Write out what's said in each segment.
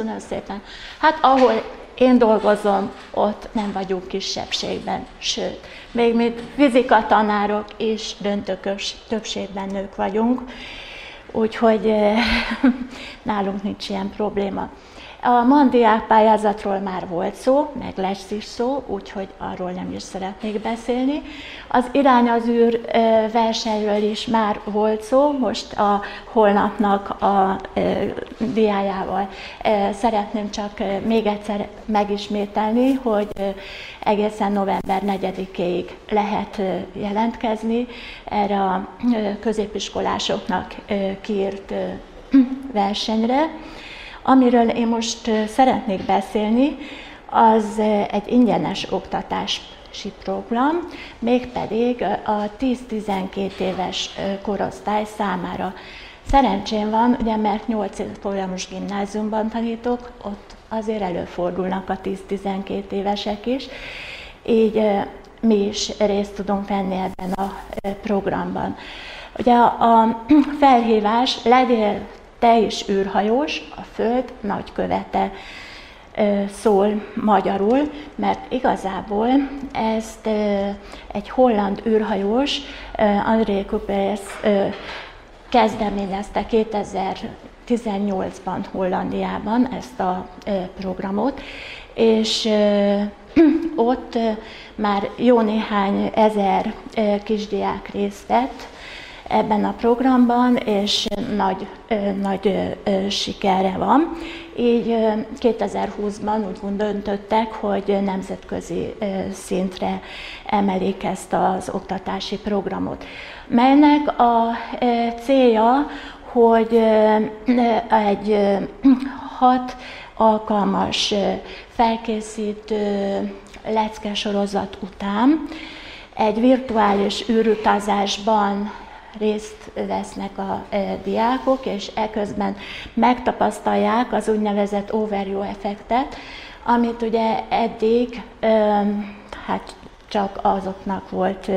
Köszönöm szépen. Hát ahol én dolgozom, ott nem vagyunk kisebbségben, sőt, még mi fizika tanárok is döntőkös többségben nők vagyunk, úgyhogy nálunk nincs ilyen probléma. A mandiák pályázatról már volt szó, meg lesz is szó, úgyhogy arról nem is szeretnék beszélni. Az irány az űr versenyről is már volt szó, most a holnapnak a diájával szeretném csak még egyszer megismételni, hogy egészen november 4-ig lehet jelentkezni erre a középiskolásoknak kiírt versenyre. Amiről én most szeretnék beszélni, az egy ingyenes oktatási program, mégpedig a 10-12 éves korosztály számára. Szerencsém van, ugye, mert 8 folyamos gimnáziumban tanítok, ott azért előfordulnak a 10-12 évesek is, így mi is részt tudunk venni ebben a programban. Ugye a felhívás legyél te is űrhajós, a Föld nagykövete szól magyarul, mert igazából ezt egy holland űrhajós, André Coupes kezdeményezte 2018-ban Hollandiában ezt a programot, és ott már jó néhány ezer kisdiák részt vett, ebben a programban, és nagy, nagy sikerre van. Így 2020-ban úgy döntöttek, hogy nemzetközi szintre emelik ezt az oktatási programot, melynek a célja, hogy egy hat alkalmas felkészítő leckesorozat után egy virtuális űrutazásban részt vesznek a diákok, és eközben megtapasztalják az úgynevezett overview effektet, amit ugye eddig hát csak azoknak volt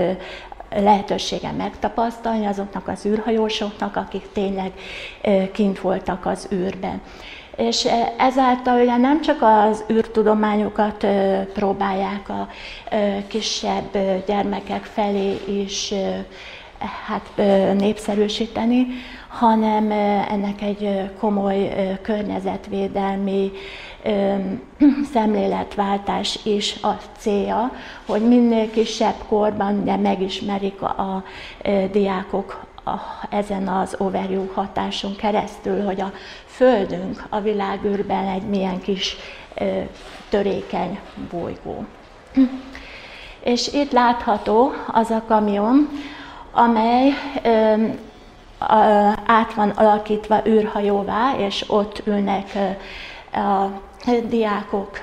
lehetősége megtapasztalni, azoknak az űrhajósoknak, akik tényleg kint voltak az űrben. És ezáltal ugye nem csak az űrtudományokat próbálják a kisebb gyermekek felé is hát népszerűsíteni, hanem ennek egy komoly környezetvédelmi szemléletváltás is a célja, hogy minél kisebb korban ugye megismerik a, diákok a, ezen az overview hatáson keresztül, hogy a Földünk a világűrben egy milyen kis törékeny bolygó. És itt látható az a kamion, amely át van alakítva űrhajóvá, és ott ülnek a diákok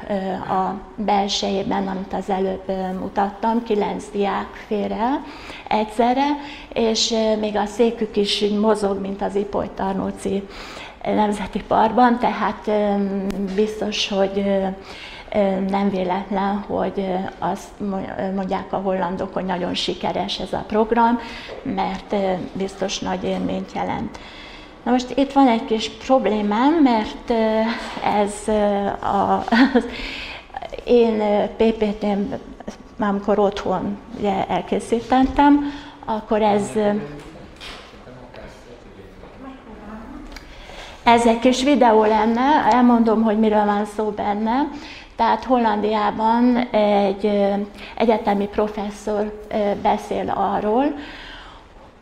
a belsejében, amit az előbb mutattam, kilenc diák fér el egyszerre, és még a székük is mozog, mint az Ipoly Tarnóci Nemzeti Parkban, tehát biztos, hogy nem véletlen, hogy azt mondják a hollandok, hogy nagyon sikeres ez a program, mert biztos nagy élményt jelent. Na most itt van egy kis problémám, mert ez a, az én PPT-m, amikor otthon ugye, elkészítettem, akkor ez ez egy kis videó lenne, elmondom, hogy miről van szó benne. Tehát Hollandiában egy egyetemi professzor beszél arról,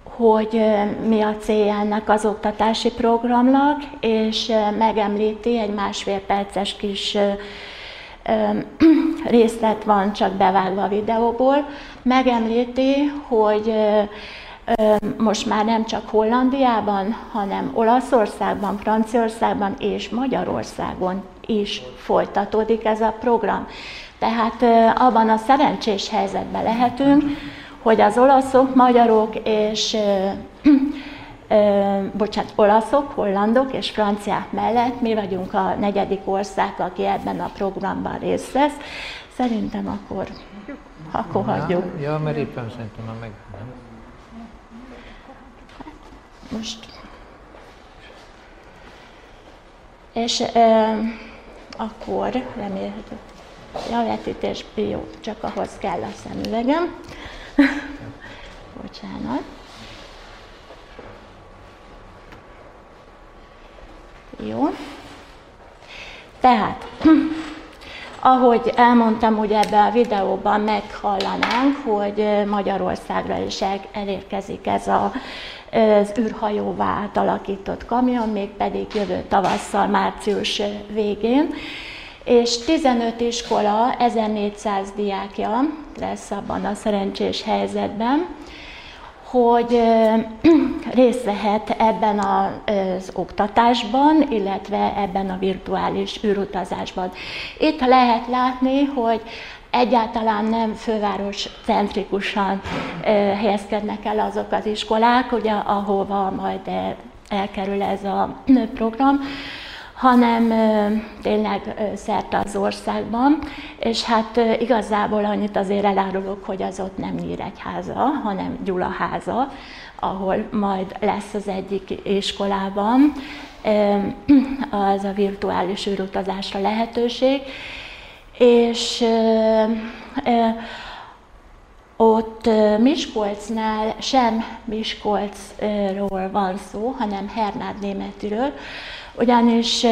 hogy mi a célja ennek az oktatási programnak, és megemlíti egy másfél perces kis részlet van csak bevágva a videóból, megemlíti, hogy most már nem csak Hollandiában, hanem Olaszországban, Franciaországban és Magyarországon is folytatódik ez a program. Tehát abban a szerencsés helyzetben lehetünk, hogy az olaszok, magyarok és bocsánat, olaszok, hollandok és franciák mellett mi vagyunk a negyedik ország, aki ebben a programban részt vesz. Szerintem akkor, akkor hagyjuk. Ja, mert éppen szerintem meg nem. Most És ö, akkor remélhető, ja, vetítés, jó, csak ahhoz kell a szemüvegem. Bocsánat. Jó. Tehát, ahogy elmondtam, ugye ebben a videóban meghallanánk, hogy Magyarországra is elérkezik ez a, az űrhajóvá átalakított kamion, mégpedig jövő tavasszal, március végén. És 15 iskola, 1400 diákja lesz abban a szerencsés helyzetben, hogy részt vehet ebben az oktatásban, illetve ebben a virtuális űrutazásban. Itt lehet látni, hogy egyáltalán nem főváros centrikusan helyezkednek el azok az iskolák, ugye, ahova majd elkerül ez a program, hanem tényleg szerte az országban, és hát igazából annyit azért elárulok, hogy az ott nem Nyíregyháza, hanem Gyulaháza, ahol majd lesz az egyik iskolában az a virtuális űrutazásra lehetőség, és ott Miskolcnál sem Miskolcról van szó, hanem Hernád Németiről, ugyanis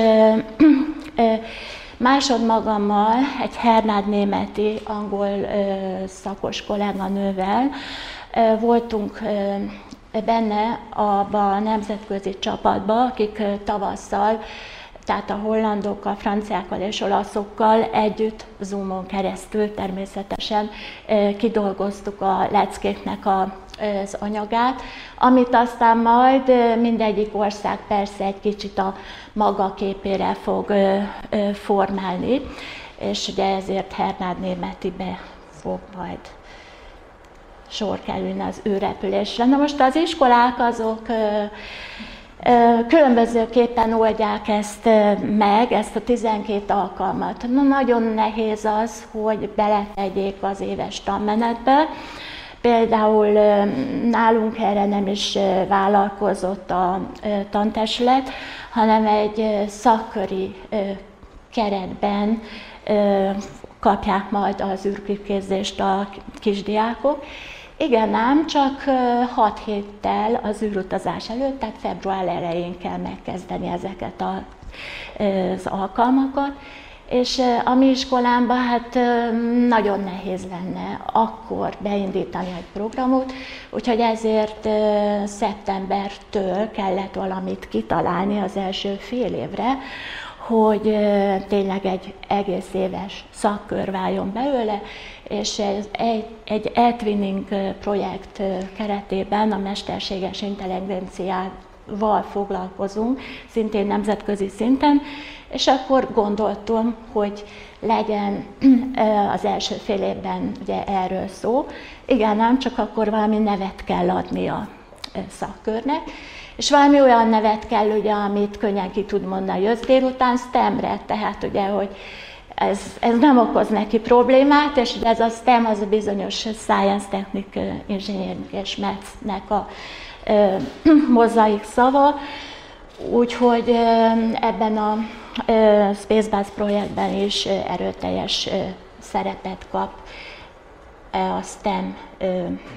másodmagammal egy Hernád németi angol szakos kolléganővel voltunk benne abba a nemzetközi csapatba, akik tavasszal tehát a hollandokkal, franciákkal és olaszokkal együtt Zoomon keresztül természetesen kidolgoztuk a leckéknek a az anyagát, amit aztán majd mindegyik ország persze egy kicsit a maga képére fog formálni, és ugye ezért Hernád Németibe fog majd sor kerülni az ő repülésre. Na most az iskolák azok különbözőképpen oldják ezt meg, ezt a 12 alkalmat. Na, nagyon nehéz az, hogy beletegyék az éves tanmenetbe, Például nálunk erre nem is vállalkozott a tantestület, hanem egy szakköri keretben kapják majd az űrképzést a kisdiákok. Igen, nem, csak 6 héttel az űrutazás előtt, tehát február elején kell megkezdeni ezeket a, az alkalmakat, és a mi iskolámban hát nagyon nehéz lenne akkor beindítani egy programot, úgyhogy ezért szeptembertől kellett valamit kitalálni az első fél évre, hogy tényleg egy egész éves szakkör váljon belőle, és egy, egy e-twinning projekt keretében a mesterséges intelligenciával foglalkozunk, szintén nemzetközi szinten, és akkor gondoltam, hogy legyen az első fél évben ugye erről szó. Igen, nem, csak akkor valami nevet kell adni a szakkörnek, és valami olyan nevet kell, ugye, amit könnyen ki tud mondani, jössz délután STEM-re, tehát ugye, hogy ez, ez nem okoz neki problémát, és ez a STEM az a bizonyos Science, Technic, Engineering és Maths-nek a ö, mozaik szava, úgyhogy ö, ebben a Spacebus projektben is erőteljes szerepet kap a STEM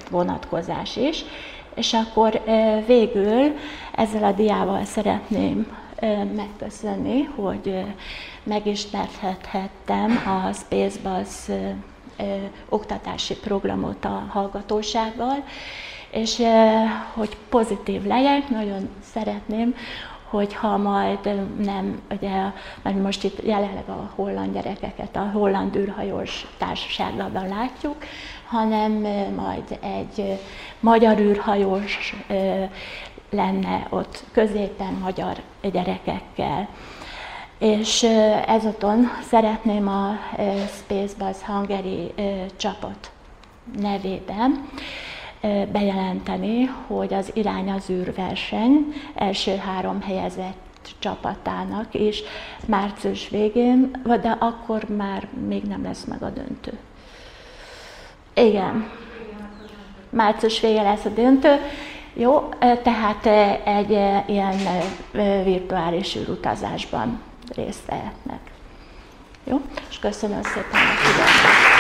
vonatkozás is. És akkor végül ezzel a diával szeretném megköszönni, hogy megismerhethettem a Spacebus oktatási programot a hallgatósággal, és hogy pozitív legyek, nagyon szeretném, hogyha majd nem, ugye, mert most itt jelenleg a holland gyerekeket a holland űrhajós társaságban látjuk, hanem majd egy magyar űrhajós lenne ott középen magyar gyerekekkel. És ezúton szeretném a Spacebus Hungary csapat nevében bejelenteni, hogy az Irány az űrverseny első három helyezett csapatának is március végén, de akkor már még nem lesz meg a döntő. Igen, március vége lesz a döntő. Jó, tehát egy ilyen virtuális űrutazásban részt vehetnek. Jó? És köszönöm szépen a figyelmet!